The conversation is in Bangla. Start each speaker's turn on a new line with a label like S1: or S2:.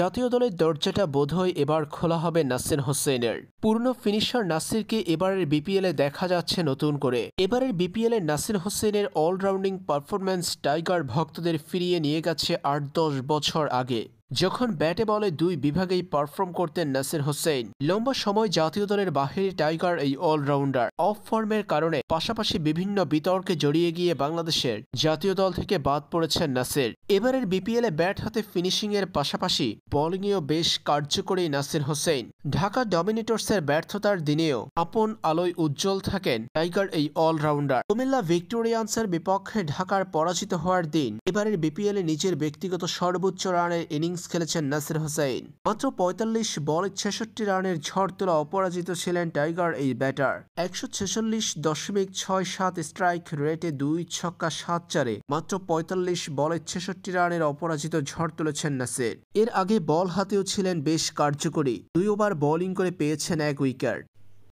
S1: জাতীয় দলের দরজাটা বোধহয় এবার খোলা হবে নাসির হোসেনের। পূর্ণ ফিনিশার নাসিরকে এবারের বিপিএলে দেখা যাচ্ছে নতুন করে। এবারের বিপিএলে নাসির হোসেনের অলরাউন্ডিং পারফরম্যান্স টাইগার ভক্তদের ফিরিয়ে নিয়ে গেছে আট দশ বছর আগে। যখন ব্যাটে বলে দুই বিভাগেই পারফর্ম করতেন নাসির হোসেন, লম্বা সময় জাতীয় দলের বাহিরে টাইগার এই অলরাউন্ডার। অফ ফর্মের কারণে পাশাপাশি বিভিন্ন বিতর্কে জড়িয়ে গিয়ে বাংলাদেশের জাতীয় দল থেকে বাদ পড়েছেন নাসির। এবারের বিপিএলে ব্যাট হাতে ফিনিশিং এর পাশাপাশি বোলিংয়েও বেশ কার্যকরী নাসির হোসেন। ঢাকা ডমিনেটর্সের ব্যর্থতার দিনেও আপন আলোয় উজ্জ্বল থাকেন টাইগার এই অলরাউন্ডার। কুমিল্লা ভিক্টোরিয়ান্সের বিপক্ষে ঢাকার পরাজিত হওয়ার দিন এবারের বিপিএলে নিজের ব্যক্তিগত সর্বোচ্চ রানের ইনিংস খেলেছেন নাসির হোসেন। মাত্র পঁয়তাল্লিশ বল ছেষট্টি রানের ঝড় তোলা অপরাজিত ছিলেন টাইগার, এই ব্যাটার। একশো ছেচল্লিশ দশমিক ছয় সাত স্ট্রাইক রেটে দুই ছক্কা সাত চারে মাত্র পঁয়তাল্লিশ বলে ছেষট্টি রানের অপরাজিত ঝড় তুলেছেন নাসির। এর আগে বল হাতেও ছিলেন বেশ কার্যকরী। দুই ওভার বোলিং করে পেয়েছেন এক উইকেট।